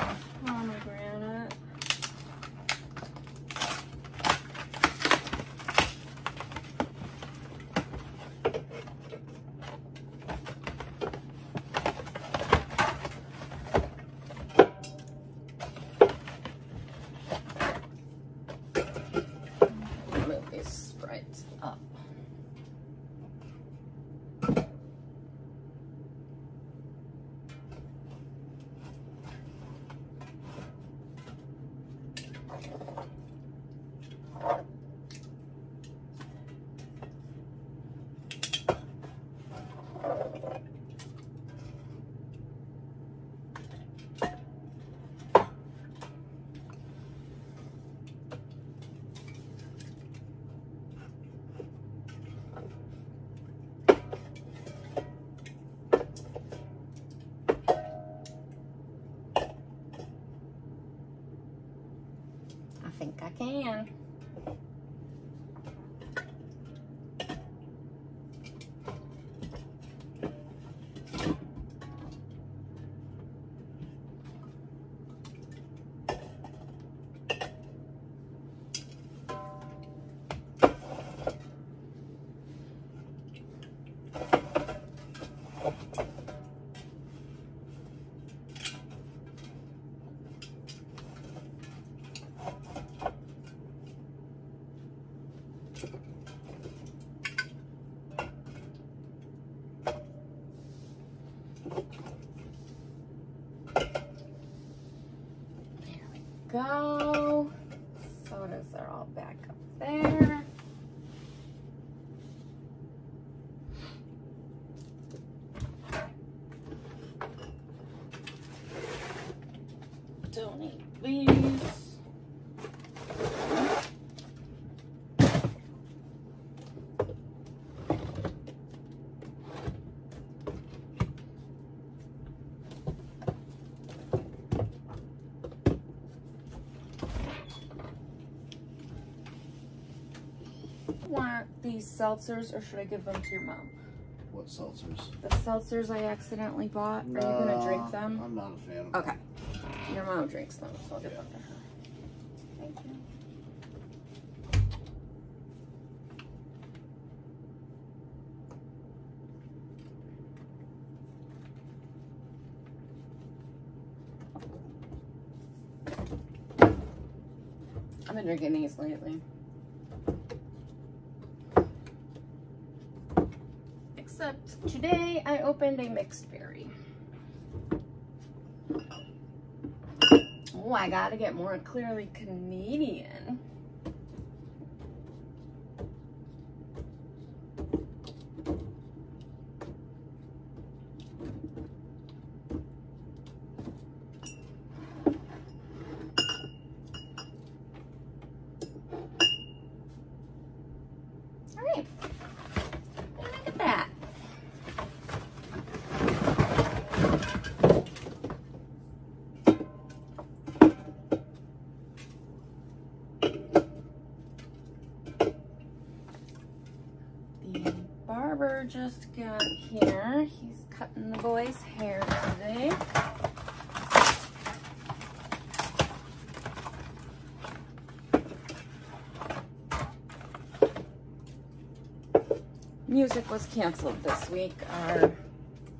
Don't. Want these seltzers or should I give them to your mom? What seltzers? The seltzers I accidentally bought. Are you gonna drink them? I'm not a fan of Okay. Your mom drinks them, so I'll give them to her. Thank you. I've been drinking these lately. Except today I opened a mixed berry. Oh, I gotta get more clearly Canadian. All right. Look at that. Parker just got here. He's cutting the boy's hair today. Music was canceled this week. Our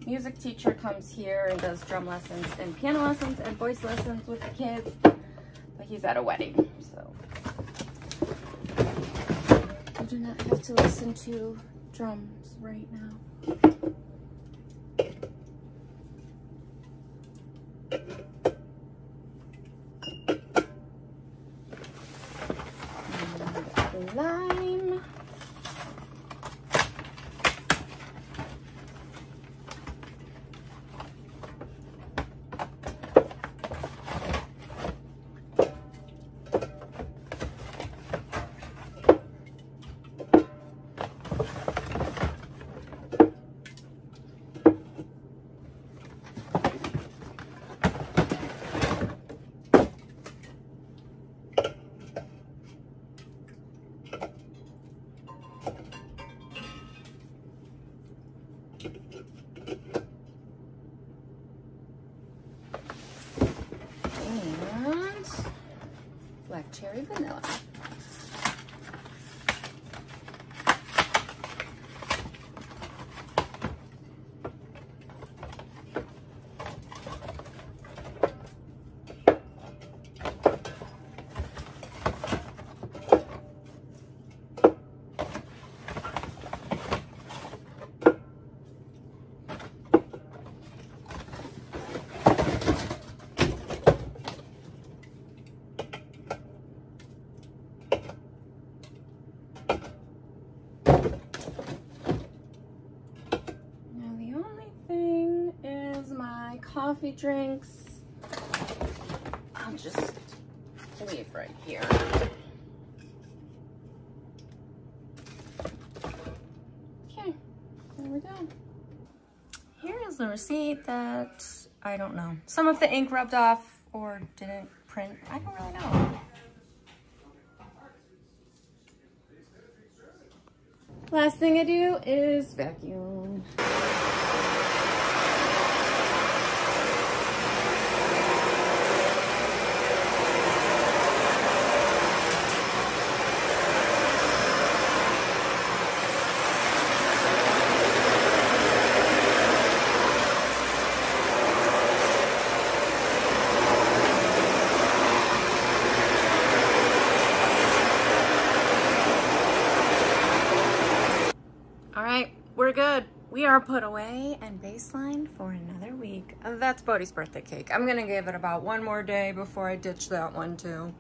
music teacher comes here and does drum lessons and piano lessons and voice lessons with the kids, but he's at a wedding, so you do not have to listen to drums right now. And lime. and black cherry vanilla. Now the only thing is my coffee drinks. I'll just leave right here. Okay, there we go. Here is the receipt that I don't know. Some of the ink rubbed off or didn't print. I don't really know. Last thing I do is vacuum. All right, we're good. We are put away and baseline for another week. That's Bodhi's birthday cake. I'm gonna give it about one more day before I ditch that one too.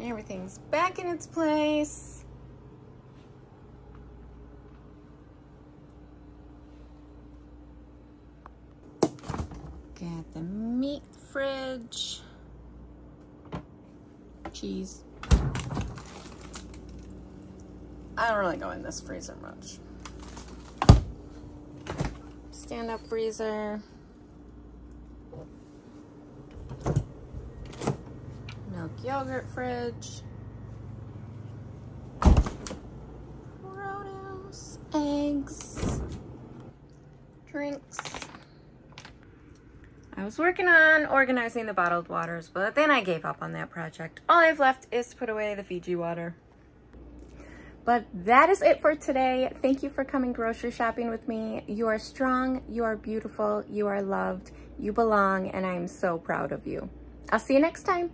Everything's back in its place. Got the meat fridge. Cheese. I don't really go in this freezer much. Stand up freezer. Milk yogurt fridge. Produce, eggs, drinks. I was working on organizing the bottled waters, but then I gave up on that project. All I've left is to put away the Fiji water. But that is it for today. Thank you for coming grocery shopping with me. You are strong, you are beautiful, you are loved, you belong, and I am so proud of you. I'll see you next time.